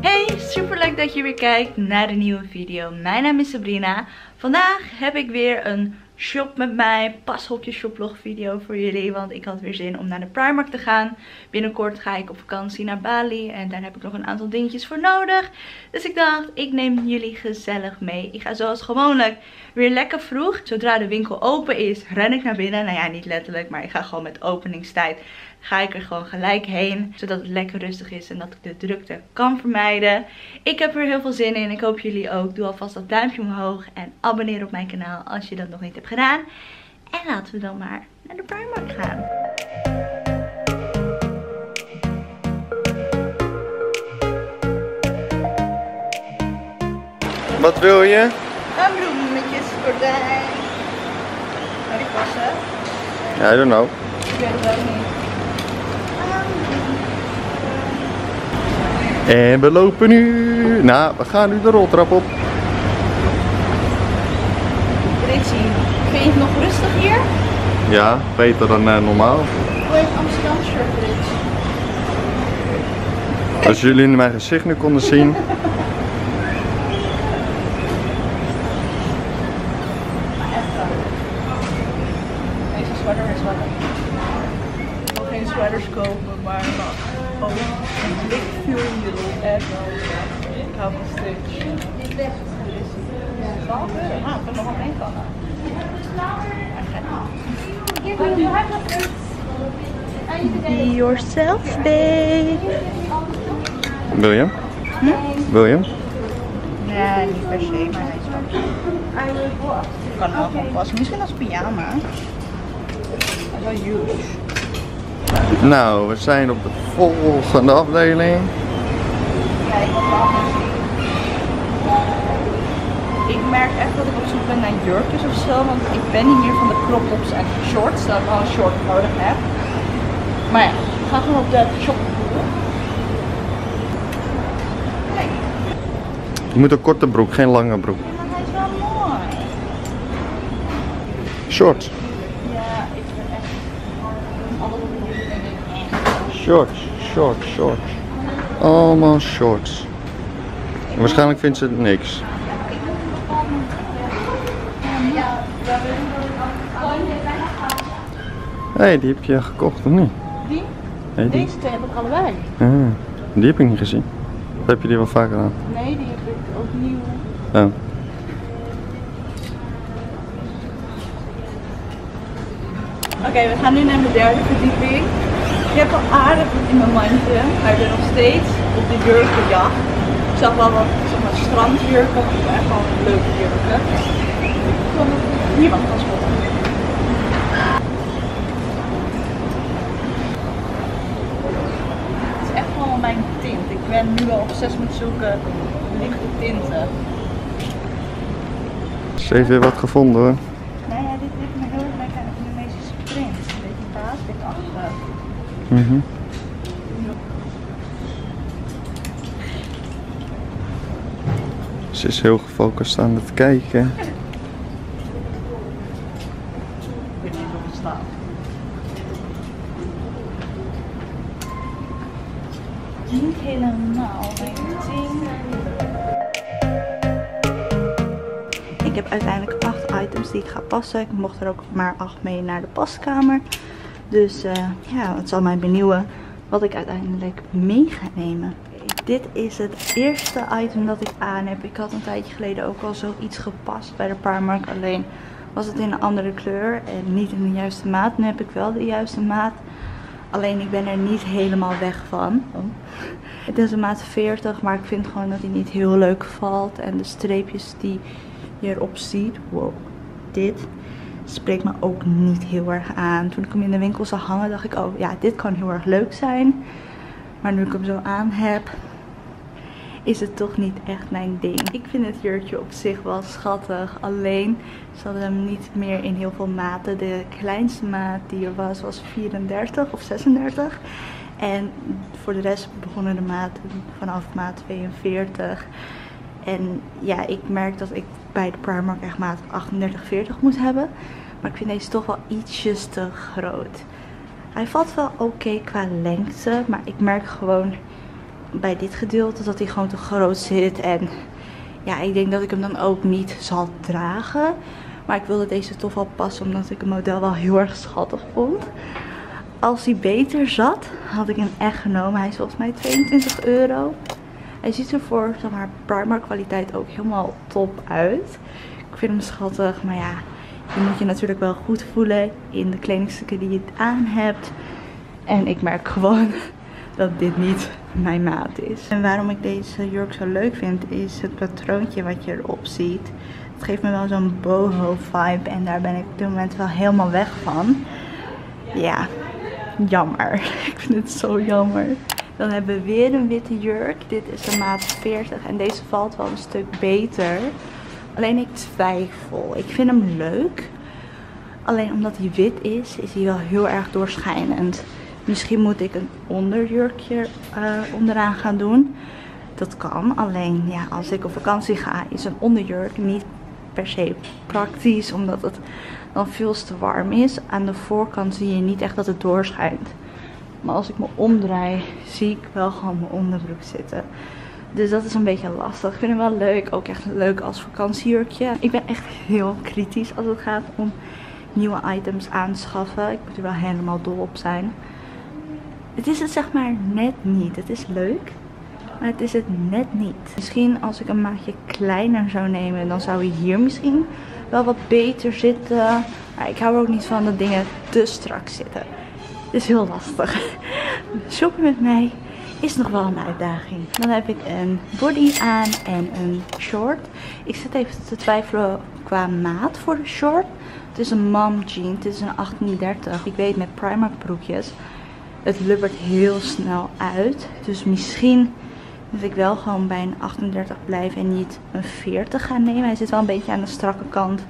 Hey, super leuk dat je weer kijkt naar een nieuwe video. Mijn naam is Sabrina. Vandaag heb ik weer een shop met mij, pashokje shoplog video voor jullie. Want ik had weer zin om naar de Primark te gaan. Binnenkort ga ik op vakantie naar Bali en daar heb ik nog een aantal dingetjes voor nodig. Dus ik dacht, ik neem jullie gezellig mee. Ik ga zoals gewoonlijk weer lekker vroeg. Zodra de winkel open is, ren ik naar binnen. Nou ja, niet letterlijk, maar ik ga gewoon met openingstijd ga ik er gewoon gelijk heen. Zodat het lekker rustig is en dat ik de drukte kan vermijden. Ik heb er heel veel zin in. Ik hoop jullie ook. Doe alvast dat duimpje omhoog en abonneer op mijn kanaal als je dat nog niet hebt gedaan. En laten we dan maar naar de Primark gaan. Wat wil je? Een bloemetjesgordijn. Zou die passen? Ja, I don't know. Ik weet het ook niet. En we lopen nu. Nou, we gaan nu de roltrap op. Ritchie, vind je het nog rustig hier? Ja, beter dan eh, normaal. Hoe heet Amsterdam shirt? Als jullie mijn gezicht nu konden zien. Deze sweater is wel lekker. Ik wil geen sweaters kopen, echt. Ik hou van Stitch. Dit weg. Ja, 12 euro. Ah, ik kan nog wel één kannen. Be yourself, babe. Wil je? Wil je? Nee, niet per se, maar hij is wel. Ik kan ook nog passen. Misschien als pyjama. Dat is wel huge. Nou, we zijn op de volgende afdeling. Wat. Ik merk echt dat ik op zoek ben naar jurkjes of zo, want ik ben niet meer van de crop tops en shorts, dat ik wel een short nodig heb. Maar ja, we gaan gewoon op de shop. Kijk, Je moet een korte broek, geen lange broek. maar hij is wel mooi. Shorts. Ja, ik ben echt alles op de Allemaal shorts. En waarschijnlijk vindt ze het niks. Hé, hey, die heb je gekocht of niet? Die? Die. Deze twee heb ik allebei. Ah, die heb ik niet gezien. Of heb je die wel vaker aan? Nee, die heb ik opnieuw. Oh. Oké, we gaan nu naar de derde verdieping. Ik heb al aardig wat in mijn mandje, maar ik ben nog steeds op de jurkenjacht. Ik zag wel wat zeg maar, strandjurken, maar echt wel leuke jurken. Hier mag pas op. Het is echt wel mijn tint. Ik ben nu al obsessief met zulke lichte tinten. Ze heeft weer wat gevonden hoor. Mhm. Ze is heel gefocust aan het kijken. Niet helemaal. Ik heb uiteindelijk acht items die ik ga passen. Ik mocht er ook maar acht mee naar de paskamer. Dus eh, ja, het zal mij benieuwen wat ik uiteindelijk mee ga nemen. Dit is het eerste item dat ik aan heb. Ik had een tijdje geleden ook al zoiets gepast bij de Primark. Alleen was het in een andere kleur en niet in de juiste maat. Nu heb ik wel de juiste maat. Alleen ik ben er niet helemaal weg van. Oh. Het is een maat 40, maar ik vind gewoon dat hij niet heel leuk valt. En de streepjes die je erop ziet, wow, dit spreekt me ook niet heel erg aan. Toen ik hem in de winkel zag hangen, dacht ik, oh ja, dit kan heel erg leuk zijn. Maar nu ik hem zo aan heb, is het toch niet echt mijn ding. Ik vind het jurkje op zich wel schattig. Alleen ze hadden hem niet meer in heel veel maten. De kleinste maat die er was, was 34 of 36. En voor de rest begonnen de maten vanaf maat 42. En ja, ik merk dat ik bij de Primark echt maat 38, 40 moet hebben. Maar ik vind deze toch wel ietsjes te groot. Hij valt wel oké qua lengte. Maar ik merk gewoon bij dit gedeelte dat hij gewoon te groot zit. En ja, ik denk dat ik hem dan ook niet zal dragen. Maar ik wilde deze toch wel passen omdat ik het model wel heel erg schattig vond. Als hij beter zat, had ik hem echt genomen. Hij is volgens mij 22 euro. Hij ziet er voor zeg maar, Primark kwaliteit ook helemaal top uit. Ik vind hem schattig, maar ja, je moet je natuurlijk wel goed voelen in de kledingstukken die je aan hebt. En ik merk gewoon dat dit niet mijn maat is. En waarom ik deze jurk zo leuk vind, is het patroontje wat je erop ziet. Het geeft me wel zo'n boho vibe en daar ben ik op dit moment wel helemaal weg van. Ja, jammer. Ik vind het zo jammer. Dan hebben we weer een witte jurk. Dit is een maat 40 en deze valt wel een stuk beter. Alleen ik twijfel. Ik vind hem leuk. Alleen omdat hij wit is, is hij wel heel erg doorschijnend. Misschien moet ik een onderjurkje uh, onderaan gaan doen. Dat kan. Alleen ja, als ik op vakantie ga, is een onderjurk niet per se praktisch. Omdat het dan veel te warm is. Aan de voorkant zie je niet echt dat het doorschijnt. Maar als ik me omdraai, zie ik wel gewoon mijn onderbroek zitten. Dus dat is een beetje lastig. Ik vind hem wel leuk. Ook echt leuk als vakantiejurkje. Ik ben echt heel kritisch als het gaat om nieuwe items aanschaffen. Ik moet er wel helemaal dol op zijn. Het is het zeg maar net niet. Het is leuk. Maar het is het net niet. Misschien als ik een maatje kleiner zou nemen, dan zou hij hier misschien wel wat beter zitten. Maar ik hou er ook niet van dat dingen te strak zitten. Is heel lastig. Shoppen met mij is nog wel een uitdaging. Dan heb ik een body aan en een short. Ik zit even te twijfelen qua maat voor de short. Het is een mom jean. Het is een 38. Ik weet met Primark broekjes. Het lubbert heel snel uit. Dus misschien moet ik wel gewoon bij een 38 blijven en niet een 40 gaan nemen. Hij zit wel een beetje aan de strakke kant.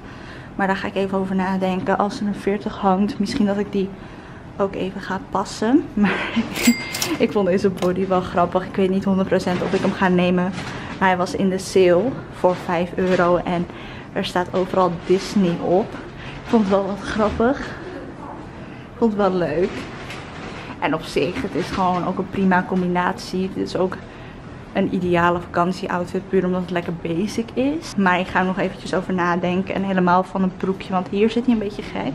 Maar daar ga ik even over nadenken. Als er een 40 hangt, misschien dat ik die ook even ga passen. Maar ik vond deze body wel grappig. Ik weet niet 100% of ik hem ga nemen. Maar hij was in de sale voor 5 euro. En er staat overal Disney op. Ik vond het wel wat grappig. Ik vond het wel leuk. En op zich, het is gewoon ook een prima combinatie. Het is ook een ideale vakantieoutfit. Puur omdat het lekker basic is. Maar ik ga er nog eventjes over nadenken. En helemaal van een broekje. Want hier zit hij een beetje gek.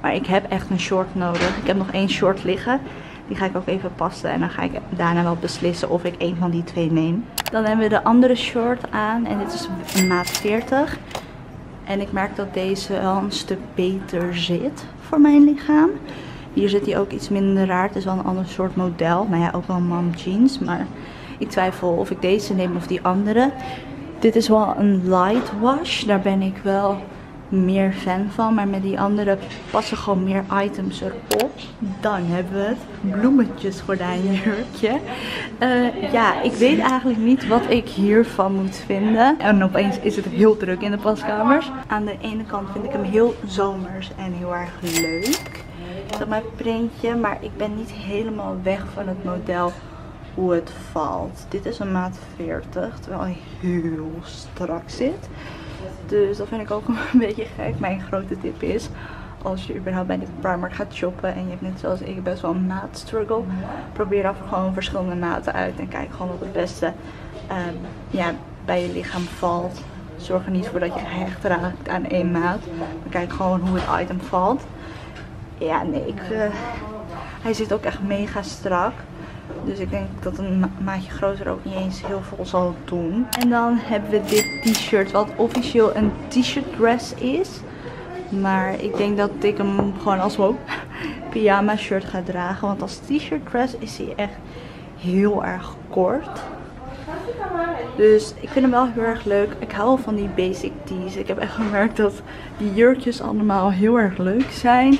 Maar ik heb echt een short nodig. Ik heb nog één short liggen. Die ga ik ook even passen. En dan ga ik daarna wel beslissen of ik een van die twee neem. Dan hebben we de andere short aan. En dit is een maat 40. En ik merk dat deze wel een stuk beter zit voor mijn lichaam. Hier zit hij ook iets minder raar. Het is wel een ander soort model. Nou ja, ook wel mom jeans. Maar ik twijfel of ik deze neem of die andere. Dit is wel een light wash. Daar ben ik wel meer fan van. Maar met die andere passen gewoon meer items erop. Dan hebben we het bloemetjes gordijnjurkje. Uh, ja, ik weet eigenlijk niet wat ik hiervan moet vinden. En opeens is het heel druk in de paskamers. Aan de ene kant vind ik hem heel zomers en heel erg leuk. Dat mijn printje. Maar ik ben niet helemaal weg van het model hoe het valt. Dit is een maat 40, terwijl hij heel strak zit. Dus dat vind ik ook een beetje gek. Mijn grote tip is, als je überhaupt bij de Primark gaat shoppen en je hebt net zoals ik best wel een maat struggle, probeer dan gewoon verschillende maten uit en kijk gewoon wat het beste um, ja, bij je lichaam valt. Zorg er niet voor dat je gehecht raakt aan één maat, maar kijk gewoon hoe het item valt. Ja, nee, ik, uh, hij zit ook echt mega strak. Dus ik denk dat een maatje groter ook niet eens heel veel zal doen. En dan hebben we dit t-shirt wat officieel een t-shirt dress is. Maar ik denk dat ik hem gewoon als wow, pyjama shirt ga dragen. Want als t-shirt dress is hij echt heel erg kort. Dus ik vind hem wel heel erg leuk. Ik hou van die basic tees. Ik heb echt gemerkt dat die jurkjes allemaal heel erg leuk zijn.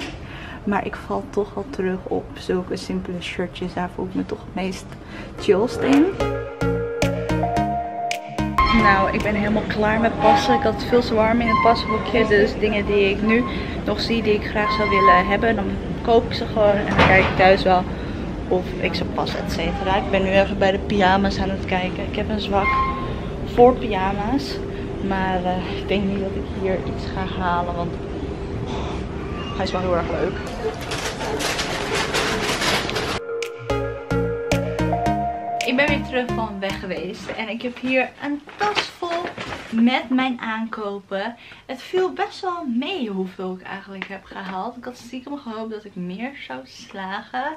Maar ik val toch wel terug op zulke simpele shirtjes. Daar voel ik me toch het meest chillst in. Nou, ik ben helemaal klaar met passen. Ik had veel te warm in het passenboekje. Dus dingen die ik nu nog zie die ik graag zou willen hebben. Dan koop ik ze gewoon en dan kijk ik thuis wel of ik ze pas, et cetera. Ik ben nu even bij de pyjama's aan het kijken. Ik heb een zwak voor pyjama's. Maar uh, ik denk niet dat ik hier iets ga halen. Want Hij is wel heel erg leuk. Ik ben weer terug van weg geweest. En ik heb hier een tas vol met mijn aankopen. Het viel best wel mee hoeveel ik eigenlijk heb gehaald. Ik had stiekem gehoopt dat ik meer zou slagen.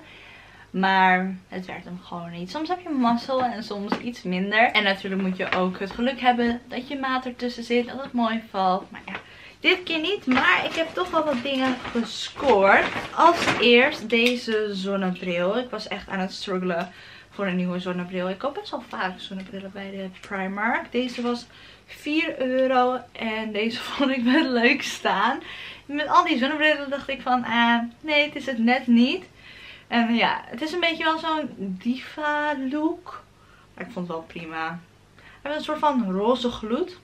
Maar het werd hem gewoon niet. Soms heb je mazzel en soms iets minder. En natuurlijk moet je ook het geluk hebben dat je maat ertussen zit. Dat het mooi valt. Maar ja, dit keer niet. Maar ik heb toch wel wat dingen gescoord. Als eerst deze zonnebril. Ik was echt aan het struggelen voor een nieuwe zonnebril. Ik koop best wel vaak zonnebrillen bij de Primark. Deze was 4 euro. En deze vond ik wel leuk staan. Met al die zonnebrillen dacht ik van, ah, nee, het is het net niet. En ja, het is een beetje wel zo'n diva look. Maar ik vond het wel prima. Hij heeft een soort van roze gloed.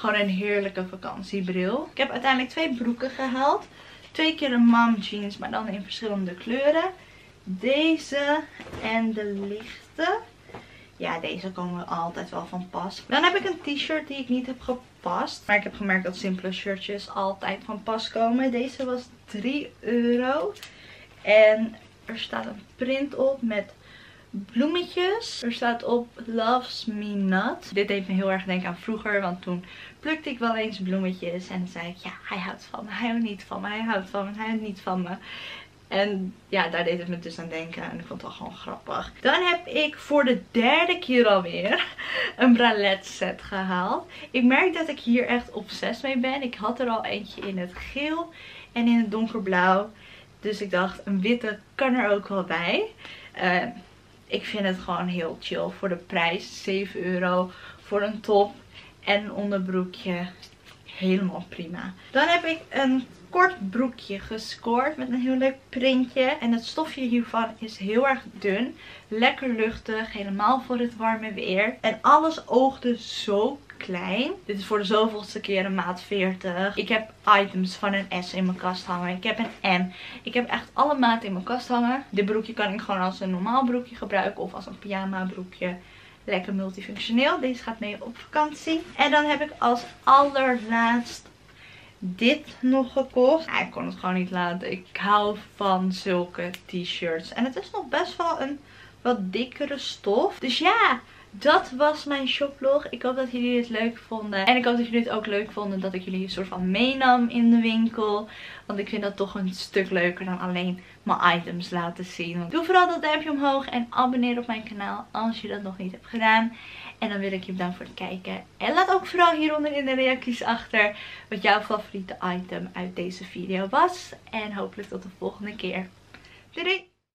Gewoon een heerlijke vakantiebril. Ik heb uiteindelijk twee broeken gehaald. Twee keer een mom jeans, maar dan in verschillende kleuren. Deze en de lichte. Ja, deze komen altijd wel van pas. Dan heb ik een t-shirt die ik niet heb gepast. Maar ik heb gemerkt dat simpele shirtjes altijd van pas komen. Deze was 3 euro. En er staat een print op met bloemetjes. Er staat op Loves Me Not. Dit deed me heel erg denken aan vroeger. Want toen plukte ik wel eens bloemetjes. En dan zei ik, ja, hij houdt van me. Hij houdt niet van me. Hij houdt van me. Hij houdt niet van me. En ja, daar deed het me dus aan denken. En ik vond het wel gewoon grappig. Dan heb ik voor de derde keer alweer een bralet set gehaald. Ik merk dat ik hier echt obsessief mee ben. Ik had er al eentje in het geel en in het donkerblauw. Dus ik dacht, een witte kan er ook wel bij. Uh, ik vind het gewoon heel chill voor de prijs. 7 euro voor een top en een onderbroekje. Helemaal prima. Dan heb ik een kort broekje gescoord met een heel leuk printje. En het stofje hiervan is heel erg dun. Lekker luchtig, helemaal voor het warme weer. En alles oogde zo klein. Dit is voor de zoveelste keer een maat 40. Ik heb items van een S in mijn kast hangen. Ik heb een M. Ik heb echt alle maten in mijn kast hangen. Dit broekje kan ik gewoon als een normaal broekje gebruiken. Of als een pyjama broekje. Lekker multifunctioneel. Deze gaat mee op vakantie. En dan heb ik als allerlaatst dit nog gekocht. Ik kon het gewoon niet laten. Ik hou van zulke t-shirts. En het is nog best wel een wat dikkere stof. Dus ja, dat was mijn shoplog. Ik hoop dat jullie het leuk vonden. En ik hoop dat jullie het ook leuk vonden dat ik jullie een soort van meenam in de winkel. Want ik vind dat toch een stuk leuker dan alleen mijn items laten zien. Doe vooral dat duimpje omhoog en abonneer op mijn kanaal als je dat nog niet hebt gedaan. En dan wil ik je bedanken voor het kijken. En laat ook vooral hieronder in de reacties achter wat jouw favoriete item uit deze video was. En hopelijk tot de volgende keer. Doei doei!